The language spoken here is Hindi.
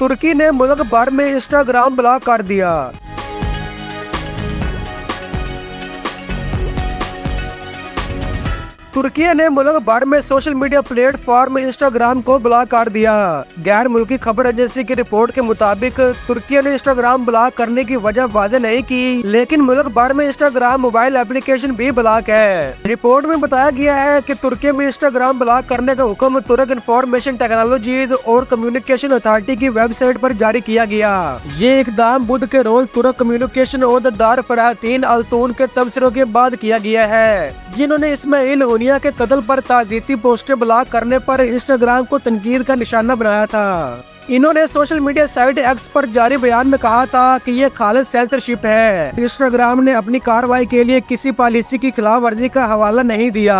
तुर्की ने मुल्क भर में इंस्टाग्राम ब्लॉक कर दिया। तुर्की ने मुल्क भर में सोशल मीडिया प्लेटफॉर्म इंस्टाग्राम को ब्लॉक कर दिया। गैर मुल्की खबर एजेंसी की रिपोर्ट के मुताबिक, तुर्की ने इंस्टाग्राम ब्लॉक करने की वजह वाजे नहीं की, लेकिन मुल्क भर में इंस्टाग्राम मोबाइल एप्लीकेशन भी ब्लॉक है। रिपोर्ट में बताया गया है की तुर्की में इंस्टाग्राम ब्लॉक करने का हुक्म तुर्क इंफॉर्मेशन टेक्नोलॉजीज़ और कम्युनिकेशन अथॉरिटी की वेबसाइट आरोप जारी किया गया। ये इकदाम बुध के रोज तुर्क कम्युनिकेशन अहदेदार फराहतीन अलतून के तबसरों के बाद किया गया है, जिन्होंने इसमाइल उनिया के कत्ल पर ताजीती पोस्टें ब्लॉक करने पर इंस्टाग्राम को तनकीद का निशाना बनाया था। इन्होंने सोशल मीडिया साइट एक्स पर जारी बयान में कहा था कि ये खालिद सेंसरशिप है। इंस्टाग्राम ने अपनी कार्रवाई के लिए किसी पॉलिसी की खिलाफ वर्जी का हवाला नहीं दिया।